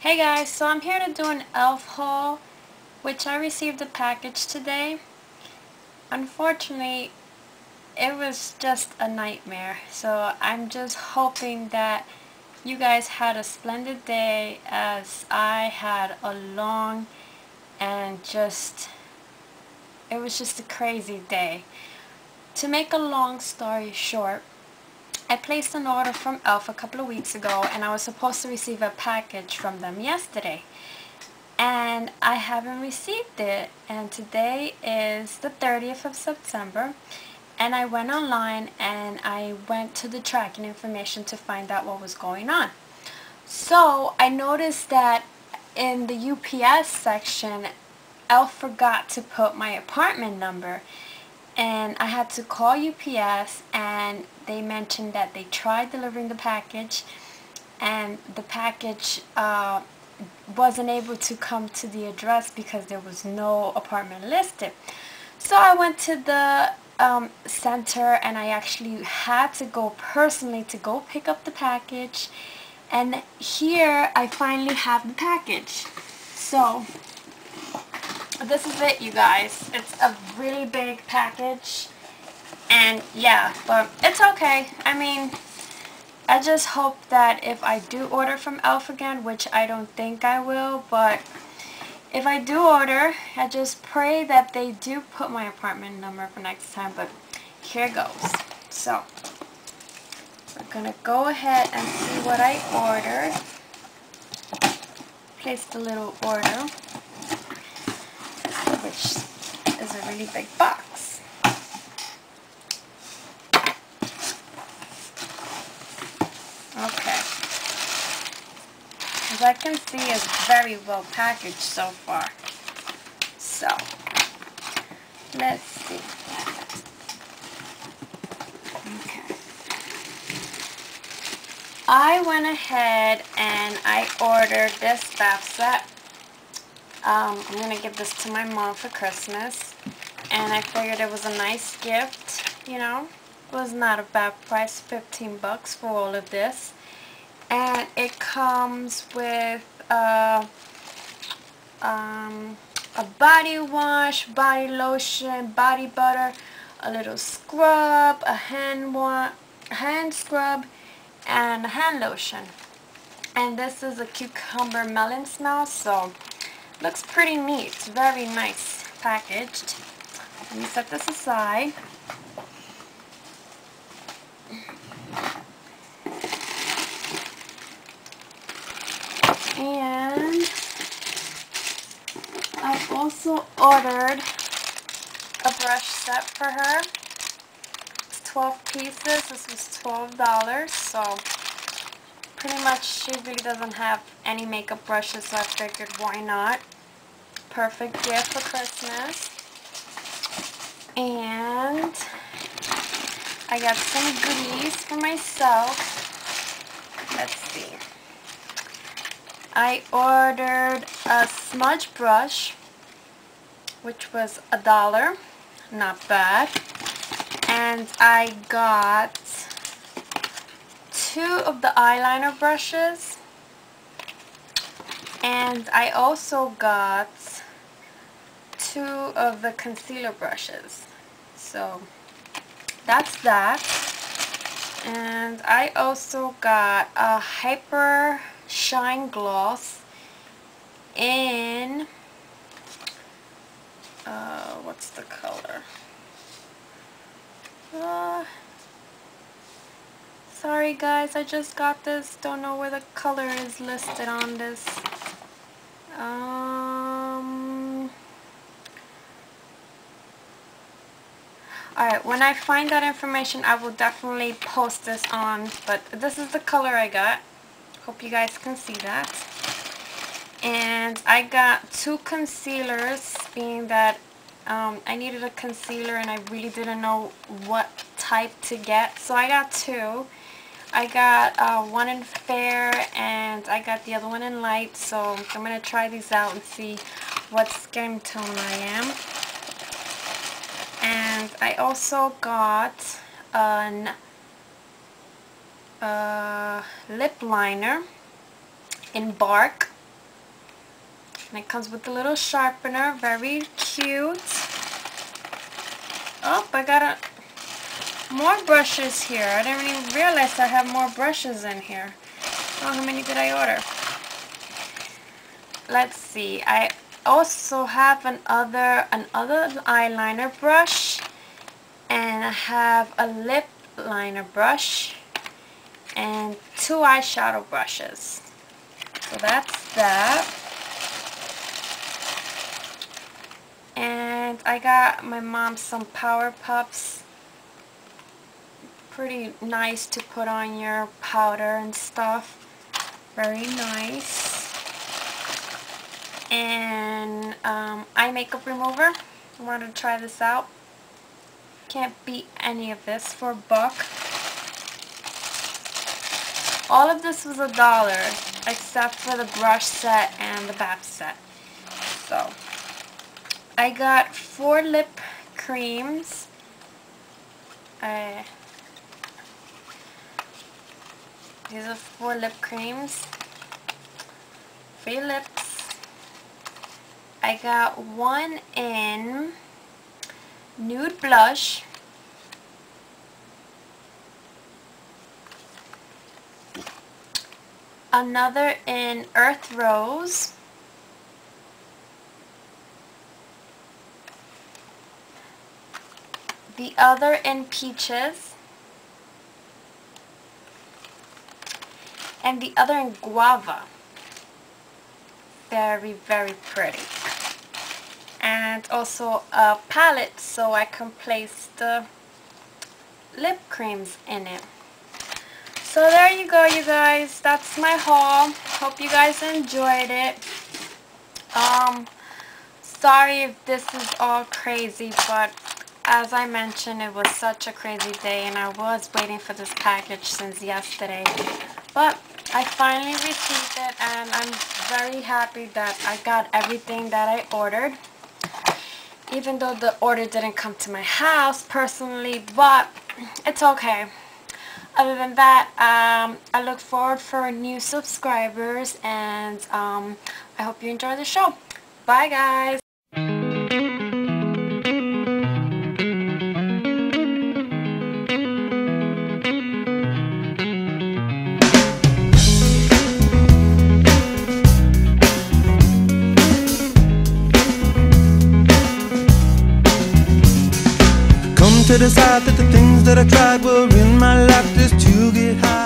Hey guys, so I'm here to do an e.l.f. haul, which I received a package today. Unfortunately, it was just a nightmare, so I'm just hoping that you guys had a splendid day as I had a long and just, it was just a crazy day. To make a long story short, I placed an order from e.l.f. a couple of weeks ago and I was supposed to receive a package from them yesterday. And I haven't received it and today is the 30th of September and I went online and I went to the tracking information to find out what was going on. So I noticed that in the UPS section, e.l.f. forgot to put my apartment number and I had to call UPS and they mentioned that they tried delivering the package and the package uh, wasn't able to come to the address because there was no apartment listed. So I went to the um, center and I actually had to go personally to go pick up the package and here I finally have the package. So this is it you guys. It's a really big package. And yeah but it's okay. I mean I just hope that if I do order from e.l.f. again which I don't think I will but if I do order I just pray that they do put my apartment number for next time but here goes. So we're gonna go ahead and see what I ordered. Place the little order a really big box. Okay. As I can see, it's very well packaged so far. So, let's see. Okay. I went ahead and I ordered this bath set um, I'm going to give this to my mom for Christmas. And I figured it was a nice gift, you know. It was not a bad price, 15 bucks for all of this. And it comes with uh, um, a body wash, body lotion, body butter, a little scrub, a hand, wa hand scrub, and a hand lotion. And this is a cucumber melon smell, so Looks pretty neat. Very nice packaged. Let me set this aside. And I also ordered a brush set for her. It's 12 pieces. This was $12. So pretty much she really doesn't have any makeup brushes so I figured why not perfect gift for Christmas and I got some goodies for myself. Let's see. I ordered a smudge brush which was a dollar. Not bad. And I got two of the eyeliner brushes. And I also got two of the concealer brushes so that's that and I also got a hyper shine gloss in uh, what's the color uh, Sorry guys, I just got this. Don't know where the color is listed on this. Um, Alright, when I find that information, I will definitely post this on. But this is the color I got. Hope you guys can see that. And I got two concealers, being that um, I needed a concealer and I really didn't know what type to get. So I got two. I got uh, one in fair and I got the other one in light so I'm going to try these out and see what skin tone I am. And I also got an uh, lip liner in Bark And it comes with a little sharpener, very cute. Oh, I got a, more brushes here. I didn't even realize I have more brushes in here. Oh, how many did I order? Let's see. I also have another another eyeliner brush and I have a lip liner brush and two eyeshadow brushes. So that's that. And I got my mom some Power Puffs. Pretty nice to put on your powder and stuff. Very nice. And um, eye makeup remover. I wanted to try this out. Can't beat any of this for a buck. All of this was a dollar, except for the brush set and the bath set. So, I got four lip creams. I, these are four lip creams for your lips. I got one in nude blush another in Earth Rose, the other in Peaches, and the other in Guava. Very, very pretty. And also a palette so I can place the lip creams in it. So there you go you guys. That's my haul. Hope you guys enjoyed it. Um, sorry if this is all crazy, but as I mentioned, it was such a crazy day and I was waiting for this package since yesterday. But I finally received it and I'm very happy that I got everything that I ordered. Even though the order didn't come to my house personally, but it's okay other than that, um, I look forward for new subscribers and um, I hope you enjoy the show. Bye guys! To decide that the things that I tried were in my life just to get high.